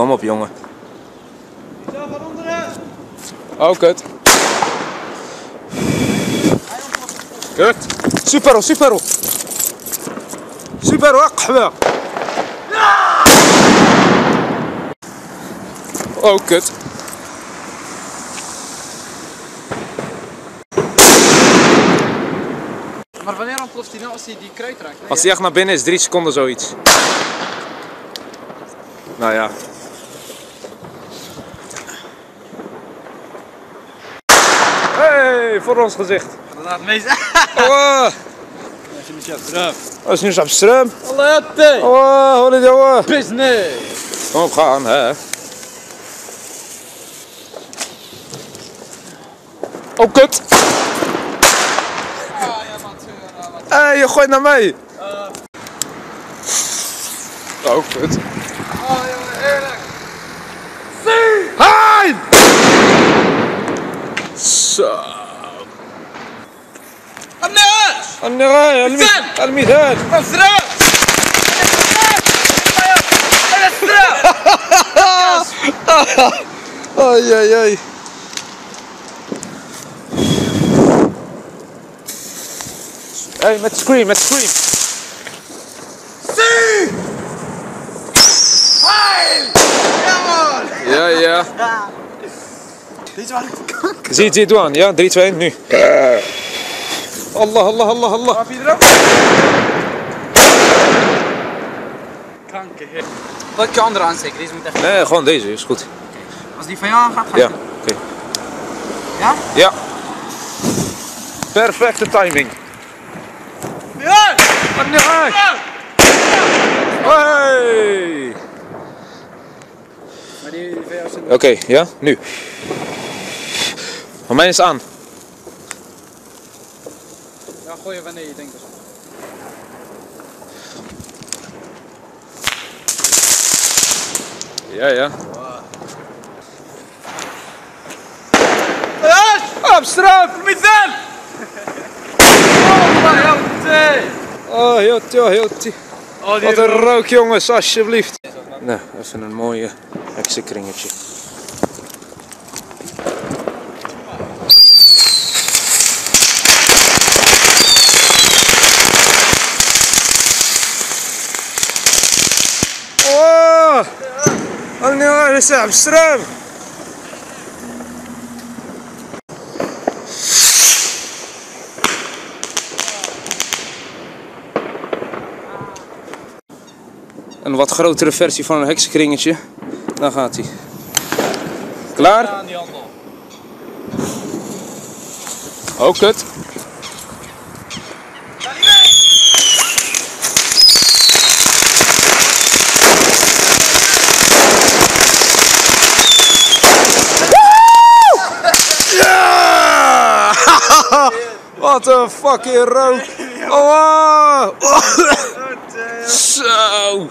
Kom op, jongen. Zo, van onderen! Oh, kut. Kut. Supero, supero. Supero, akwa. Oh, kut. Maar wanneer ontploft hij nou als hij die kruid raakt? Nee, Als die echt naar binnen is, drie seconden zoiets. Nou ja. Hey, voor ons gezicht. Laat mee Oh, Als je niet hebt eraf. dat is nu zo'n stroom. Latte! Oh, hoor dit jongen. Business! Kom op, gaan, hè. Oh, kut. Hé, hey, je gooit naar mij. Oh, kut. Oh jongen, eerlijk! Hein! Zo. النهاية النهاية المثال المثال. السلام أي اي اي اي ما تسكريم ما تسكريم يا يا. زيد زيد وان. يا دريت فين نو Allah, Allah, Allah, Allah. Je erop? Kanker. Wat ik je andere aansteken? Deze moet echt. Nee, gewoon deze, is goed. Als die van jou aangaat, ga Ja, je. oké. Ja? Ja. Perfecte timing. Ja! Hey. Zit. Oké, ja, nu. Van mij is het aan gooien wanneer je denkt dat Ja, ja. Op straat, met! Oh, Oh, heel heel Wat een rook, jongens, alsjeblieft. Nou, even een mooie heksenkringetje. En is hem, stroom! Een wat grotere versie van een heksenkringetje. Daar gaat hij. Klaar? Ook oh. Fucking rook. Oh! Zo!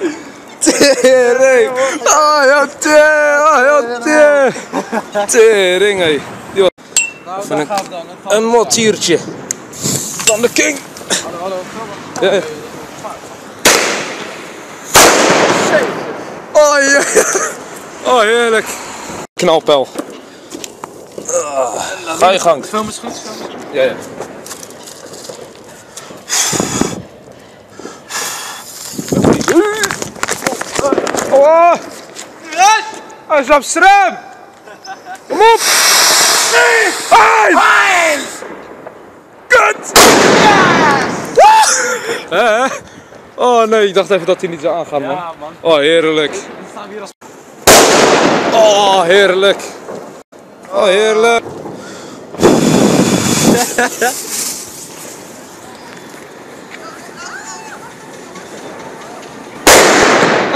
Tering! Ah, ja, tering! Ah, ja, tering! Tering, hé. Nou, een- gaat dan. Een motiertje van de king. Hallo, hallo. Ja. ja. Oh, ja. oh heerlijk. Knalpel. Ah, ga je gang. Film is goed, film is goed. Ja, ja. Oh, hij is op stroom. Kom op. Nee. Hein. Kut. Hè? Oh nee, ik dacht even dat hij niet zou aangaan, man. Ja, man. Oh, heerlijk. Oh, heerlijk. Oh, heerlijk.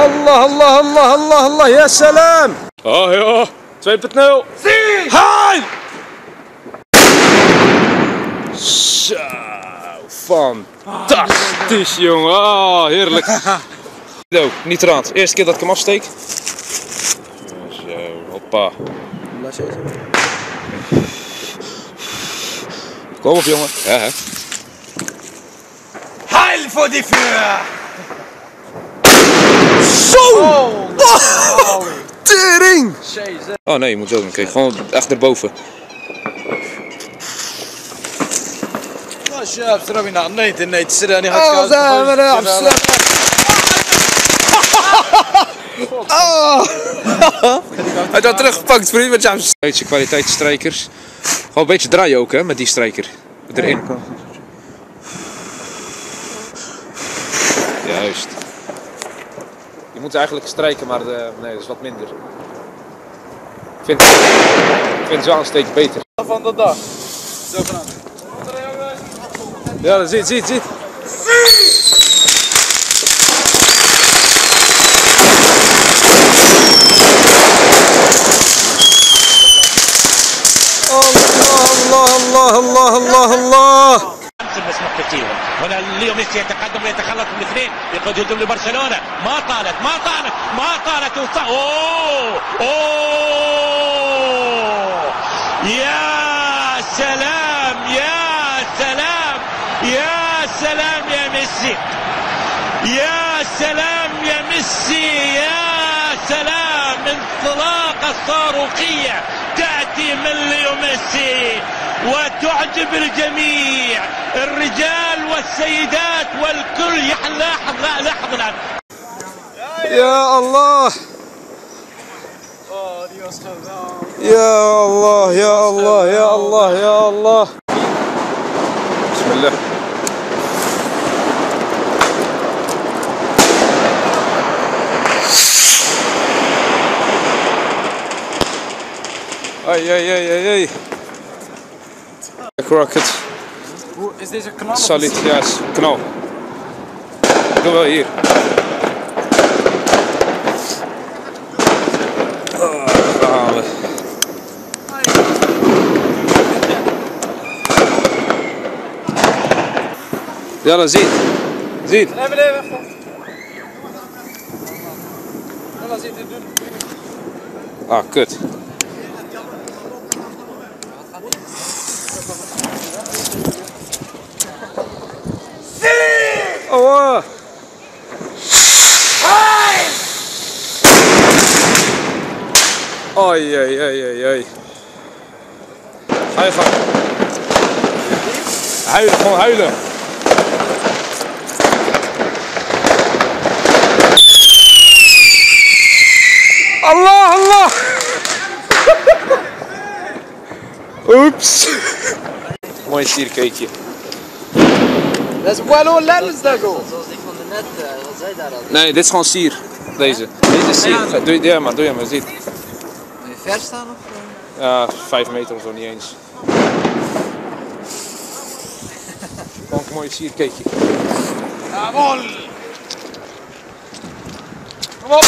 Allah, Allah, Allah, Allah, Allah, ya salam. Oh ja, 2.0. Zie! Hein! Zo, fantastisch jongen. Oh, heerlijk. Zo, nitraat. Eerste keer dat ik hem afsteek. Zo, hoppa. Kom op jongen. Ja, hè. Heil voor die vuur! Zo! Oh! Tering! Jezus. Oh nee, je moet zo doen. Kijk, gewoon echt erboven. يا شباب ترى نيت نيت سراني Oh, daar, maar daar, Oh! Hij had teruggepakt, vriend, met jouw beetje kwaliteitsstrijkers. Gewoon een beetje draaien ook, hè, met die strijker. Erin. Juist. moeten eigenlijk strijken, maar de, nee, dat is wat minder. Ik vind, ik vind een steek beter. Van de dag. Zo vanavond. Ja, dat ziet, ziet, ziet. Allah, Allah, Allah, Allah, Allah, Allah. ليو ميسي يتقدم ويتخلص من الاثنين يقود هجوم لبرشلونة. ما طالت ما طالت ما طالت. وص... أوه! أوه! يا سلام يا سلام يا سلام يا ميسي. يا سلام يا ميسي يا سلام. انطلاقة صاروخية تأتي من ليو ميسي وتعجب الجميع. الرجال والسيدات والكل يح- لاحظ لا لاحظ الآن. يا الله. يا الله يا الله يا الله يا الله. بسم الله. Ai. Rocket, Hoe is deze knal? solid, ja, knal. Doe wel hier. Ah. Ja, dat ziet. Ziet. Nee, meneer, weg van. En dan zit hij doen. Ah, kut. Oh, ah. Ai, ai, ai, ai, ai. Ga je gang. Huilen, gewoon huilen. Allah, Allah. Oeps. Mooi sierkeetje. Dat is wel een lens, dat go. Zoals die van de net, eh, wat zei daar al? Nee, dit is gewoon sier. Deze. Deze is sier. Doe, ja, maar doe je maar, ziet. Moet je ver staan of? eh? Ja, vijf meter of zo, niet eens. Gewoon een mooi sierkeetje. Jawohl. Kom op.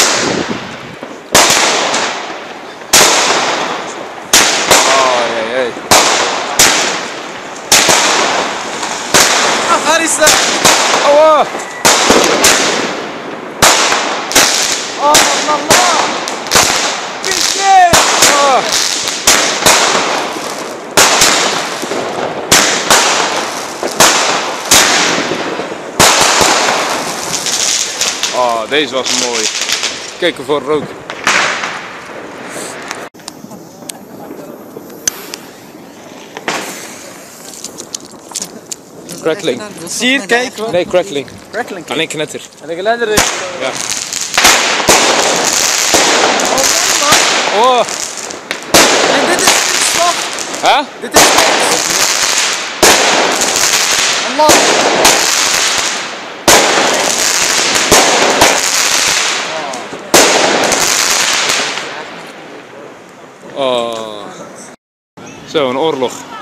Oh, jee, jee. Ah, daar is dat. Aua! Oh, mama. Pietje. Ah. Oh, deze was mooi. Kijk voor rook. Crackling. Sier, kijk. wat. Nee, crackling. Crackling. Alleen knetter. En de gelender is... Ja. Oh, En dit is slag. hè? Dit is. Oh. Zo, een oorlog.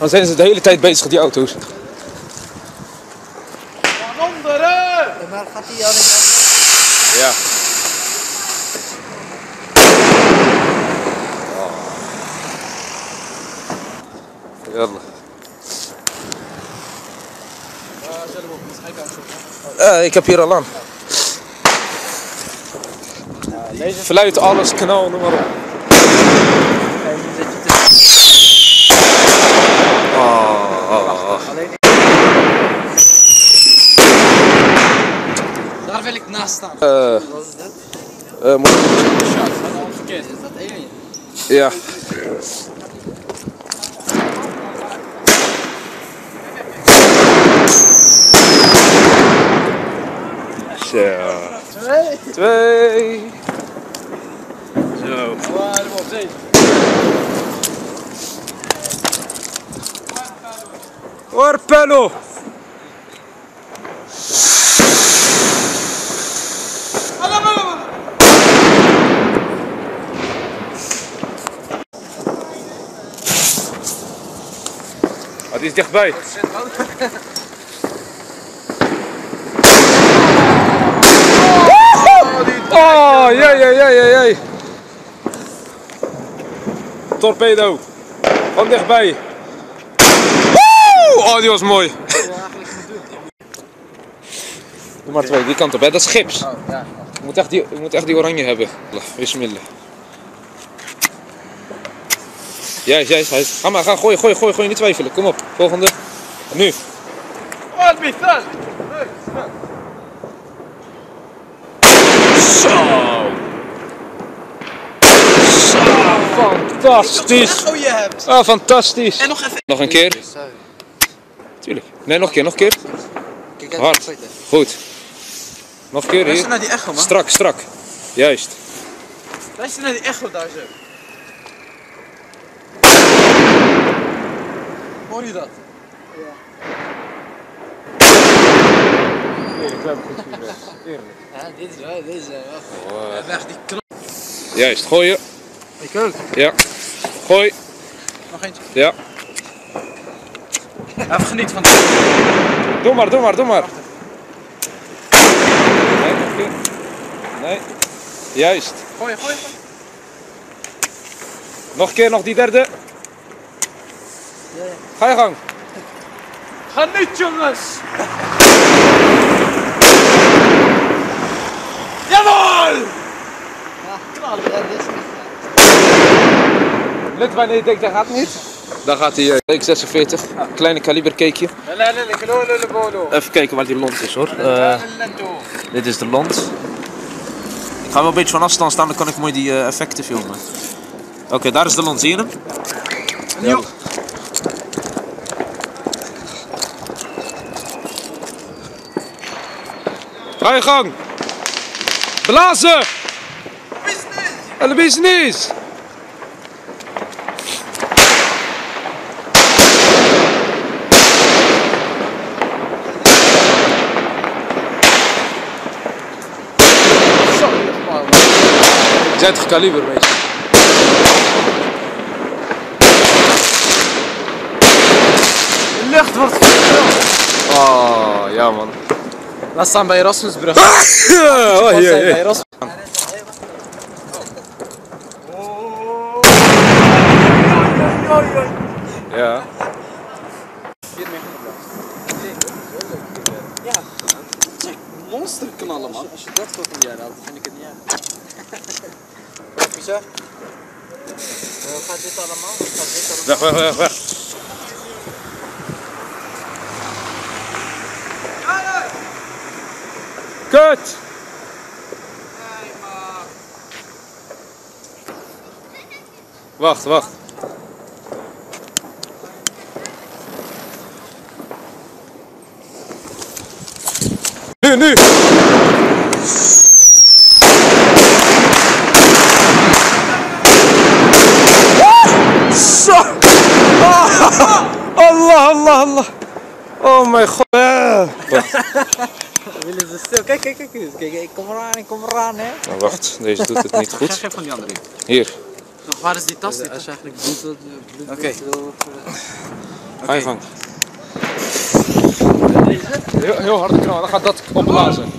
Dan zijn ze de hele tijd bezig, die auto's. Van onderen! Maar gaat die al niet Ja. Eh, ik heb hier al aan. Fluit, alles, knal, noem maar op. Oh, oh, oh. Daar wil ik naast staan. Eh, is dat? eh, moet- ja. Zo. Twee. Twee. Zo. Waar Het is dichtbij. Oh, jee, jee, jee, jee. Torpedo. Van dichtbij. Oh, die was mooi. Doe maar twee, die kant op, hè. Dat is gips. Oh. Je moet echt die, je moet echt die oranje hebben. Bismillah. Juist, juist, juist. Ga maar, ga gooi, gooi, gooi, gooi, niet twijfelen. Kom op, volgende. Nu. Wat me dat? Zo. Zo. Fantastisch. Oh, fantastisch. En nog even. Nog een keer. Tuurlijk. Nee, nog een keer, nog een keer. Hard. Goed. Nog een keer hier. Naar die echo, man. Strak, strak. Juist. Luister naar die echo daar zo. Hoor je dat? Ja, dit is wel, dit is wel. Ja, weg die knop. Juist, gooien. Ik ook. Ja. Gooi. Nog eentje. Ja. Even geniet van Doe maar, doe maar, doe maar. Nee, nog een keer. Nee. Juist. Gooi, gooi, gooi. Nog een keer, nog die derde. Ga je gang. Ga niet jongens! Jawel! Ja, dat niet. Lukt wanneer je denkt dat gaat niet? Daar gaat hij eh, uh, 46. kleine kaliber. Even kijken waar die lont is hoor. Eh, dit is de lont. Ik ga wel een beetje van afstand staan, dan kan ik mooi die eh, effecten filmen. Oké, daar is de lont, zie je hem? Ga je gang. Blazen! El business! Zet kaliber weet je. De lucht wordt vervuld. Oh, ja man. Laat staan bij Erasmusbrug. oh, hier, Bij hier. Erasmus. Ja. Monsterknallen man. Als je dat voor een jaar had, vind ik het niet uit. Pisa. Gaat dit allemaal? Hoe gaat dit allemaal? Weg, weg, weg, weg. Kut! Wacht, wacht. Nu, nu! Zo! Allah, Allah, Allah. Oh mijn god. Eh. Wacht. Willen ze stil? Kijk, kijk, kijk eens. Kijk, ik kom eraan, ik kom eraan, hè. Nou, wacht, deze doet het niet goed. Geef van die andere. Hier. Waar is die tas? Als je eigenlijk bloed wilt, bloed Oké. Ga je gang. Heel, heel harde knal, dan gaat dat opblazen.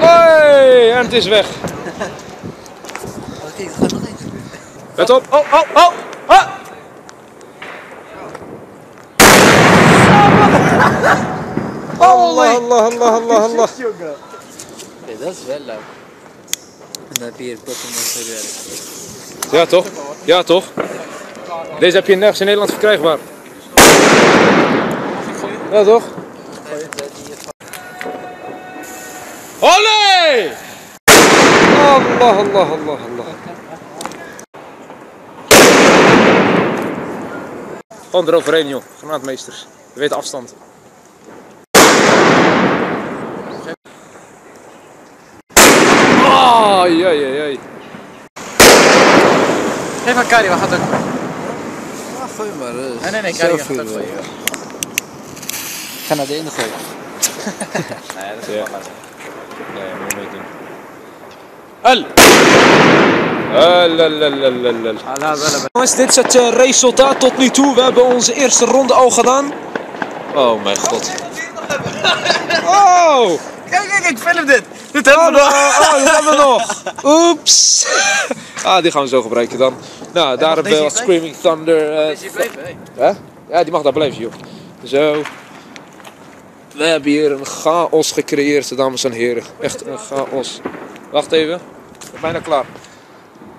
Hey, en het is weg. Oké, het gaat nog eens. Let op. Oh, oh, oh. Ah. Allah, Allah, Allah, Allah, Allah. Oké, dat is wel leuk. En dan heb je hier. Ja, toch? Ja, toch? Deze heb je nergens in Nederland verkrijgbaar. Ja, toch? Olé! Allah, Allah, Allah, Allah. Gewoon eroverheen, joh. Granaatmeesters. Je weet afstand. Ah, jee, jee, jee. Geef aan Kari, wat gaat ook? Ah, gooi maar. eh, Nee, nee, nee, Kari gaat ook gooien. Ik ga naar de ene gooien. Nee, dat is ja. Nee, moet je niet doen. El! Elelelelelel. Jongens, dit is het eh, resultaat tot nu toe. We hebben onze eerste ronde al gedaan. Oh mijn god. Oh! Kijk, kijk, ik film dit! Dit Oh, oh, dat hebben we nog. Oeps. Ah, die gaan we zo gebruiken dan. Nou, daar hebben we wat hier Screaming Thunder. eh, Is je blijven, hé? Hè? Ja, die mag daar blijven, joh. Zo. We hebben hier een chaos gecreëerd, dames en heren. Echt een chaos. Wacht even. Ik ben bijna klaar.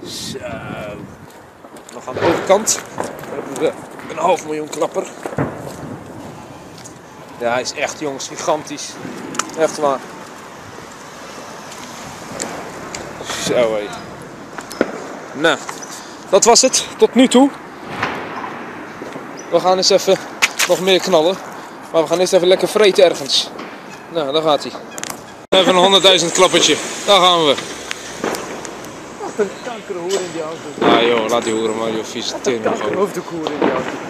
Zo. Nog aan de overkant hebben we een half miljoen klapper. Ja, hij is echt, jongens, gigantisch. Echt waar. Zo, hé. Nou, dat was het tot nu toe. We gaan eens even nog meer knallen. Maar we gaan eerst even lekker vreten ergens. Nou, daar gaat hij. Even een 100.000 klappertje. Daar gaan we. Een kankere hoer in die auto. Ah joh, laat die hoeren maar, joh. Vies tering gewoon. Hoofddoekhoer in die auto.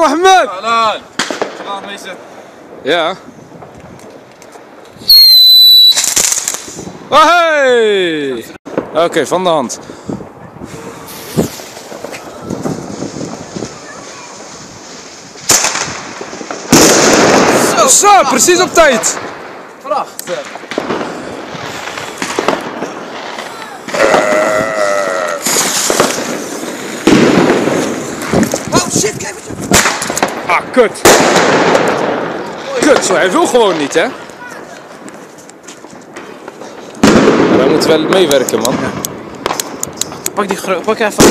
ابو حمد اهلا شلون ميسر يا Hey! Oké, van de hand. Zo, precies op tijd. Prachtig. Ah, kut. Kut, zo, hij wil gewoon niet, hè? Maar Wij moeten wel meewerken, man. Pak die gro- pak even.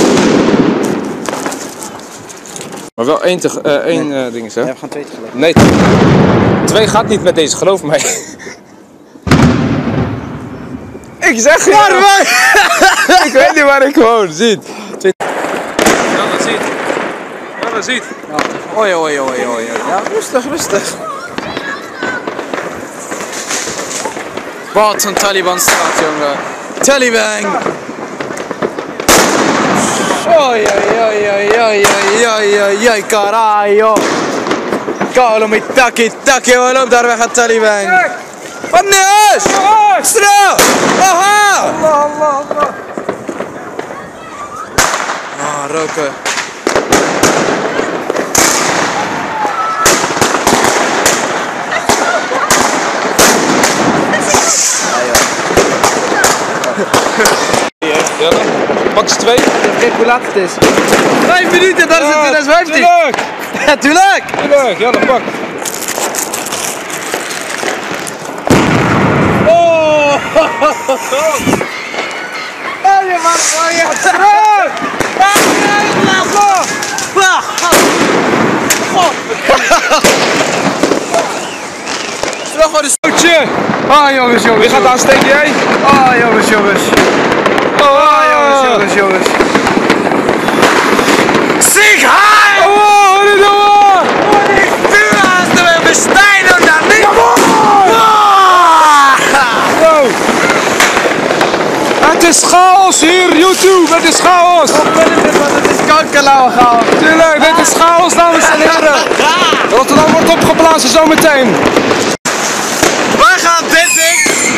Maar wel één, te, eh, één eh, ding is, hè? Ja, we gaan twee tegelijk. Nee, twee gaat niet met deze, geloof mij. Ik zeg je. Waar, waar? ik weet niet waar ik woon, ziet. Ja, ziet. Oi, oi, oi, oi. Ja, rustig, rustig. Wat een Taliban-straat, jongen. Taliban! Oi, oi, oi, oi, oi, oi, oi, carajo. Koude met takkie, takkie, we lopen daar weg aan Taliban. Wat neus! Snel! Aha! Allah, Allah, Allah. Ah, roken. ja. Pak eens twee. Kijk hoe laat het is. Vijf minuten, dat is het Tuurlijk! Ja, tuurlijk! Tuurlijk, ja dan pak. Oh! Oh, je man, oh je maar. Ah, jongens, jongens. Wie gaat aansteken jij? Ah jongens, jongens. Ah jongens, jongens, jongens. Sieg heim! Oh, wat is dat? Du hast du bestein und dann nicht. Wow. Het is chaos hier, YouTube, het is chaos. Het is kankerlauw gaan. Tuurlijk, dit is chaos, dames en heren. Rotterdam wordt opgeblazen zometeen.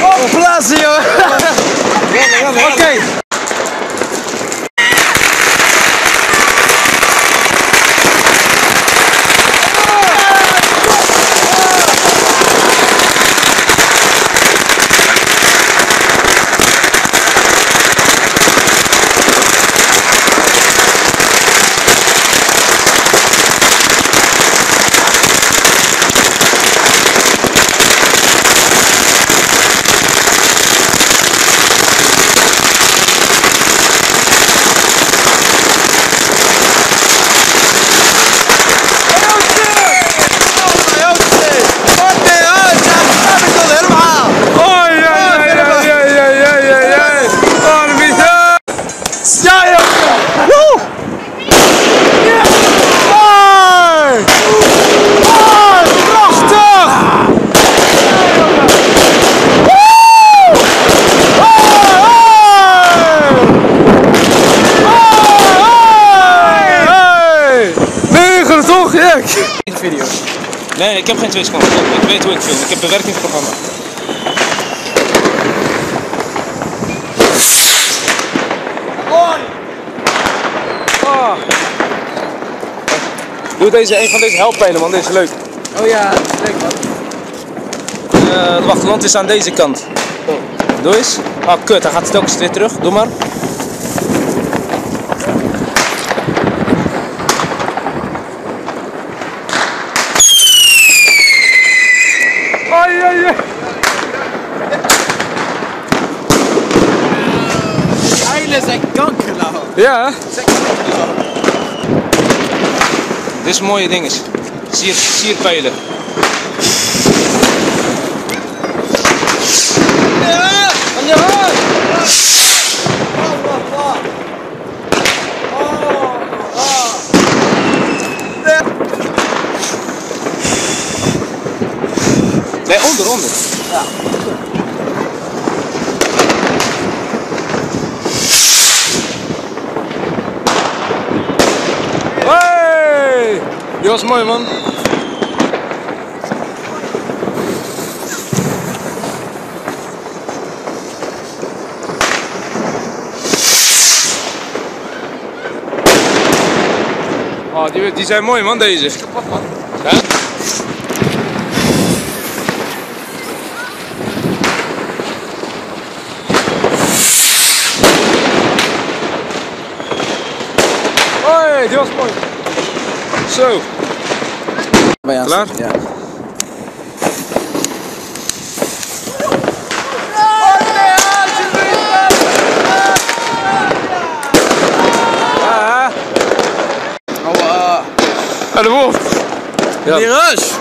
Op joh. Oké. Heb geen twistkanten. Ik weet hoe ik film. Ik heb bewerkingsprogramma. Ah. Doe deze, een van deze helppijlen man, deze is leuk. Oh ja, leuk man. Eh, de wachtland is aan deze kant. Doe eens. Ah, kut, hij gaat telkens weer terug. Doe maar. Ja? Dit is mooie dinges. Sier, sierpijlen. Hand! Nee, onder, onder. Was mooi, man. Oh, die, die zijn mooi, man, deze. Ja? Hoi, die was mooi. Zo, klaar? Ja. Ah, ah, de wolf. Ja. Die rush!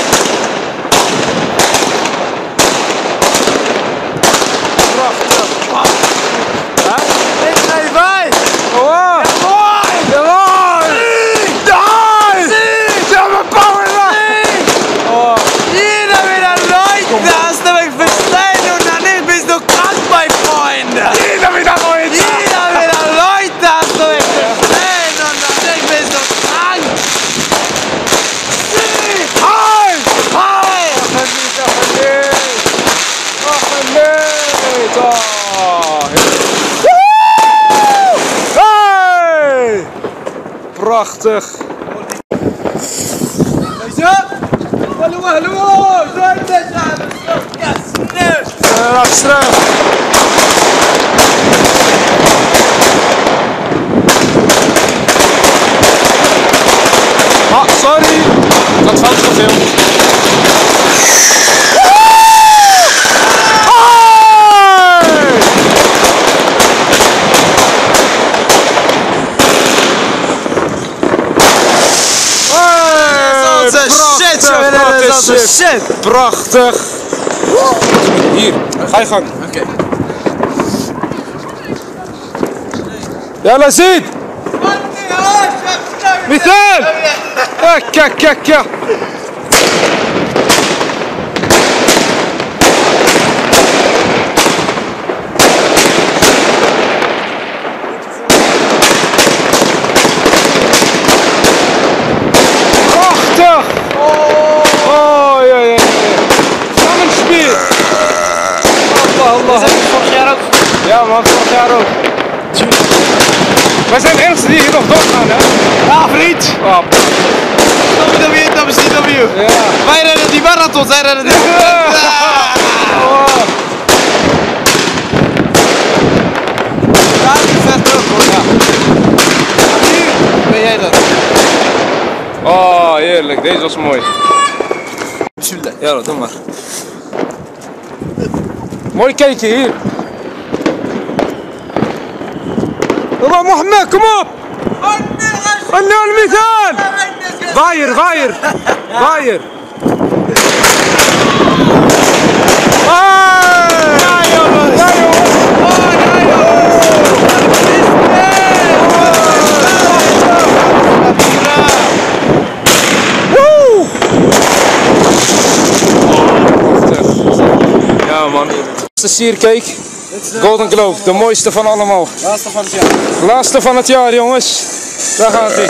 80. Zet Prachtig. Hier, ga je gang. Oké. Ja, laat zien. Kijk, kijk, kijk, kijk. Vriend! Oh, WWE, WCW. ja. Wij redden die marathon, zij redden die... Oh. Ja, die vet terug hoor. Ja. Nu ben jij dat. oh, heerlijk. Deze was mooi. Bismillah. Ja, doe maar. Mooi kijkje hier. Yalla Mohammed, kom op! Anna المثال! Waaier, waaier! Waaier! Ja jongens! Ja jongens! Woe! Ja man. De siercake. Golden Globe, de mooiste van allemaal. Laatste van het jaar. Laatste van het jaar jongens. Daar gaat hij.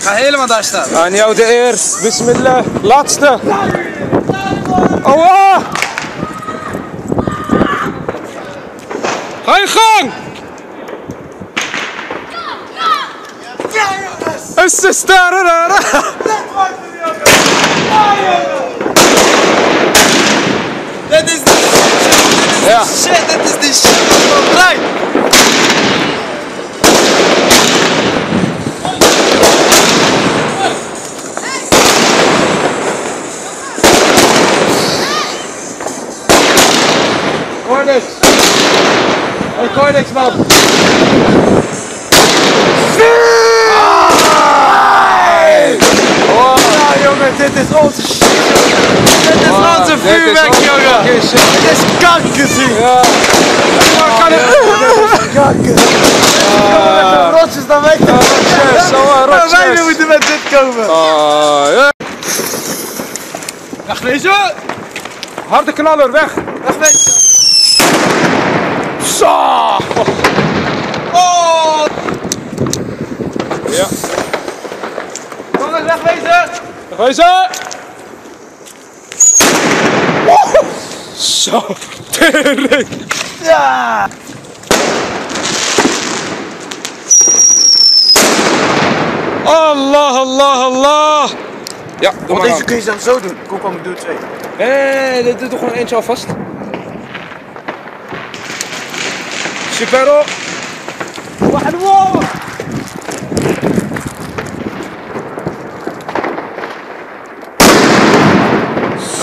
Ga helemaal daar staan. Aan jou de eer. Bismillah. Laatste. Allah. Ga je gang. Is de sterren. Dit is de Ja. shit, dit is de shit van hoor niks. Ik hoor niks man. Ja jongen, dit is onze shit. Dit is Vuurwerk onze jongen. Dit is kanker zie. Ja. Kan het? Kanker. Kom met de rotjes dan weg. Rotjes, oh, Maar wij rotjes. moeten met dit komen. Ah, ja. Wegwezen! Harde knaller, weg! Wegwezen! Zo! Oh! Ja, Jongens, wegwezen! wezen! Zo, tering! Ja! Allah, Allah, Allah! Ja, doe Want maar deze aan. kun je dan zo doen. Kom, kom, ik doe twee. Nee, dit doe toch gewoon eentje alvast. Supero!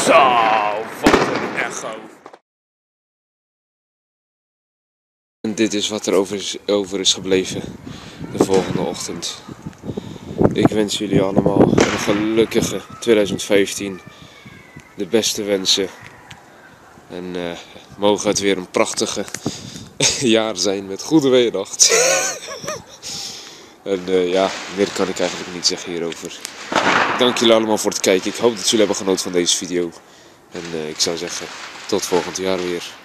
Zo, wat een echo. Dit is wat er over is, over is gebleven de volgende ochtend. Ik wens jullie allemaal een gelukkige 2015. De beste wensen. En eh, mogen het weer een prachtige jaar zijn met goede weernacht. en eh, ja, meer kan ik eigenlijk niet zeggen hierover. Dank jullie allemaal voor het kijken. Ik hoop dat jullie hebben genoten van deze video. En eh, ik zou zeggen, tot volgend jaar weer.